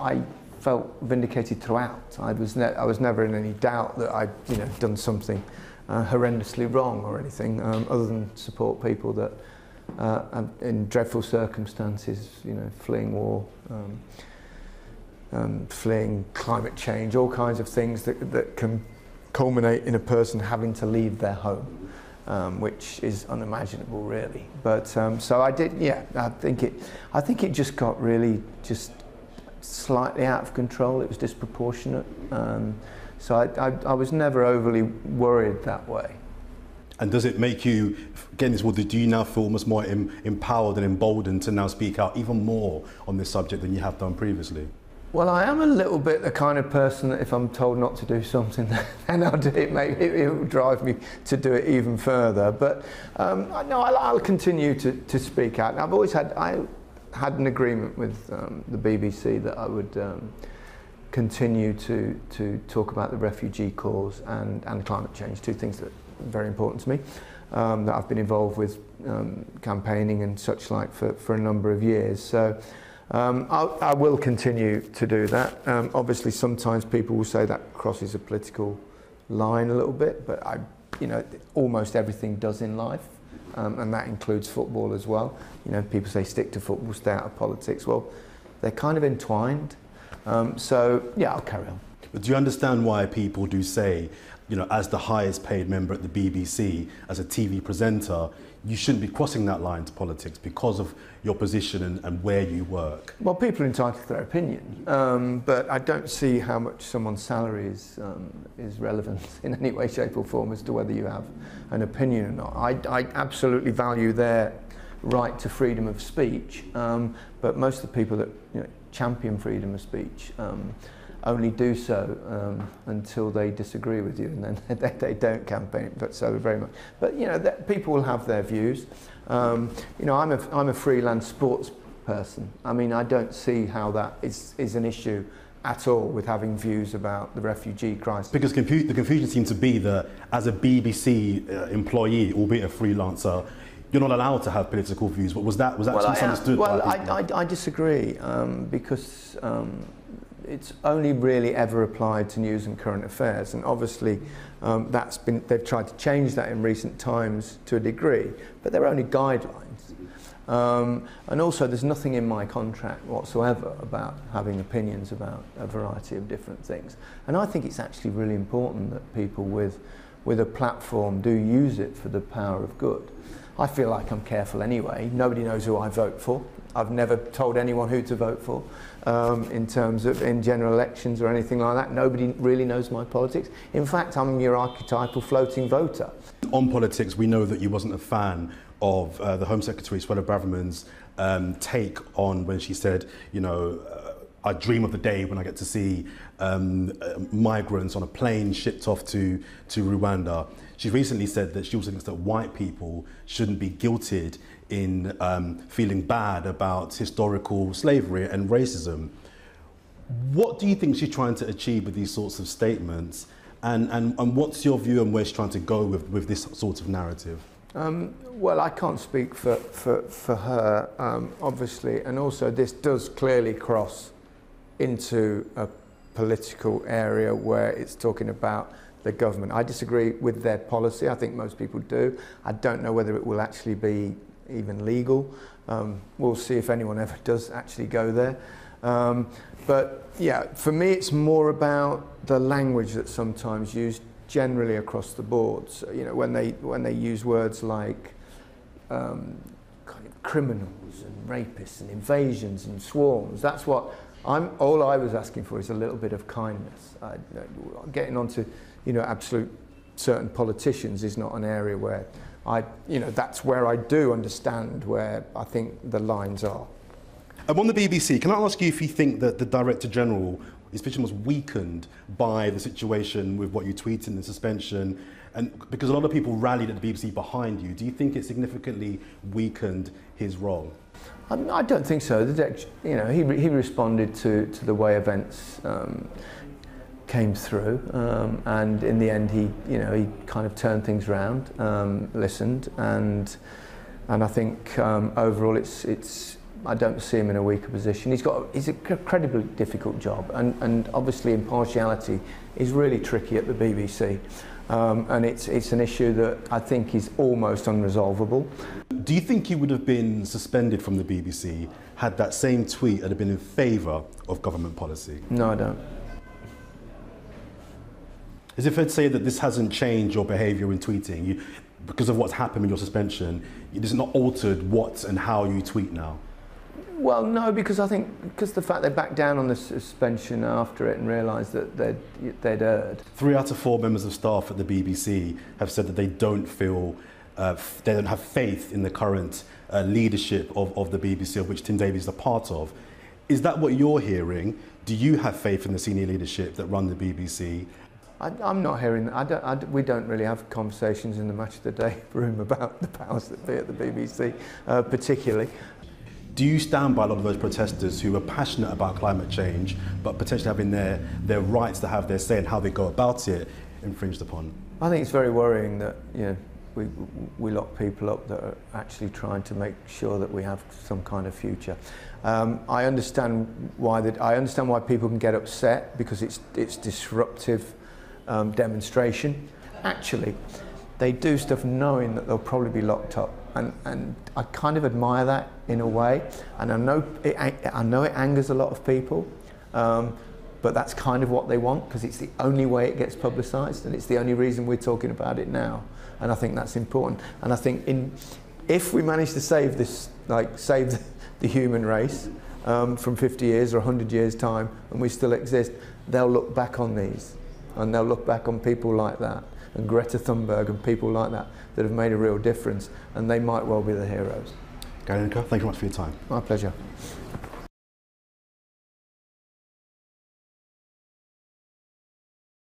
I felt vindicated throughout. I was, I was never in any doubt that I'd you know, done something uh, horrendously wrong or anything, um, other than support people that uh, are in dreadful circumstances, you know, fleeing war, um, um, fleeing climate change, all kinds of things that, that can culminate in a person having to leave their home, um, which is unimaginable, really. But um, so I did, yeah. I think it, I think it just got really just slightly out of control. It was disproportionate. Um, so I, I, I was never overly worried that way. And does it make you, again, this, do you now feel almost more em, empowered and emboldened to now speak out even more on this subject than you have done previously? Well, I am a little bit the kind of person that if I'm told not to do something, then I'll do it. Maybe it will drive me to do it even further. But um, no, I'll, I'll continue to, to speak out. I've always had I had an agreement with um, the BBC that I would um, continue to to talk about the refugee cause and and climate change, two things that are very important to me. Um, that I've been involved with um, campaigning and such like for, for a number of years. So. Um, I will continue to do that. Um, obviously, sometimes people will say that crosses a political line a little bit, but I, you know, almost everything does in life, um, and that includes football as well. You know, people say stick to football, stay out of politics. Well, they're kind of entwined. Um, so yeah, I'll carry on. But do you understand why people do say, you know, as the highest paid member at the BBC, as a TV presenter, you shouldn't be crossing that line to politics because of your position and, and where you work? Well, people are entitled to their opinion, um, but I don't see how much someone's salary is, um, is relevant in any way, shape, or form as to whether you have an opinion or not. I, I absolutely value their right to freedom of speech, um, but most of the people that you know, champion freedom of speech um, only do so um, until they disagree with you, and then they, they don't campaign. But so very much. But you know, that people will have their views. Um, you know, I'm a I'm a freelance sports person. I mean, I don't see how that is is an issue at all with having views about the refugee crisis. Because confu- the confusion seems to be that as a BBC uh, employee, albeit a freelancer, you're not allowed to have political views. But was that was that well, misunderstood? I, well, I, I, I disagree um, because um, it's only really ever applied to news and current affairs, and obviously um, that's been they've tried to change that in recent times to a degree, but they're only guidelines. Um, and also, there's nothing in my contract whatsoever about having opinions about a variety of different things. And I think it's actually really important that people with, with a platform do use it for the power of good. I feel like I'm careful anyway. Nobody knows who I vote for. I've never told anyone who to vote for um, in terms of in general elections or anything like that. Nobody really knows my politics. In fact, I'm your archetypal floating voter. On politics, we know that you wasn't a fan of uh, the Home Secretary, Suella Braverman's um, take on when she said, you know, I dream of the day when I get to see um, uh, migrants on a plane shipped off to, to Rwanda. She recently said that she also thinks that white people shouldn't be guilted in um, feeling bad about historical slavery and racism. What do you think she's trying to achieve with these sorts of statements? And, and, and what's your view on where she's trying to go with, with this sort of narrative? Um, well, I can't speak for, for, for her, um, obviously, and also this does clearly cross into a political area where it's talking about the government. I disagree with their policy. I think most people do. I don't know whether it will actually be even legal. Um, we'll see if anyone ever does actually go there. Um, but yeah, for me, it's more about the language that's sometimes used generally across the board. So, you know, when they when they use words like um, kind of criminals and rapists and invasions and swarms, that's what I'm. All I was asking for is a little bit of kindness. I, uh, getting onto you know absolute certain politicians is not an area where I, you know, that's where I do understand where I think the lines are. On the BBC. Can I ask you if you think that the Director General, his position was weakened by the situation with what you tweeted and the suspension? And because a lot of people rallied at the BBC behind you, do you think it significantly weakened his role? I don't think so. You know, he, he responded to, to the way events um, came through, um, and in the end, he you know he kind of turned things around, um, listened, and and I think um, overall it's it's I don't see him in a weaker position. He's got he's a incredibly difficult job, and, and obviously impartiality is really tricky at the BBC. Um, and it's, it's an issue that I think is almost unresolvable. Do you think he would have been suspended from the BBC had that same tweet had been in favour of government policy? No, I don't. Is it fair to say that this hasn't changed your behaviour in tweeting? You, because of what's happened with your suspension, it has not altered what and how you tweet now? Well, no, because I think because the fact they backed down on the suspension after it and realised that they'd, they'd erred. Three out of four members of staff at the BBC have said that they don't feel, uh, they don't have faith in the current uh, leadership of, of the BBC, of which Tim Davies is a part of. Is that what you're hearing? Do you have faith in the senior leadership that run the BBC? I, I'm not hearing. I don't, I, we don't really have conversations in the match of the day room about the powers that be at the BBC, uh, particularly. Do you stand by a lot of those protesters who are passionate about climate change, but potentially having their, their rights to have their say and how they go about it infringed upon? I think it's very worrying that you know, we, we lock people up that are actually trying to make sure that we have some kind of future. Um, I understand why that. I understand why people can get upset because it's it's disruptive um, demonstration. Actually, they do stuff knowing that they'll probably be locked up and, and I kind of admire that in a way. And I know it, I know it angers a lot of people, um, but that's kind of what they want because it's the only way it gets publicised and it's the only reason we're talking about it now. And I think that's important. And I think in, if we manage to save this, like save the, human race um, from 50 years or 100 years time and we still exist, they'll look back on these and they'll look back on people like that and Greta Thunberg and people like that that have made a real difference, and they might well be the heroes. Gary Lineker, thank you very much for your time. My pleasure.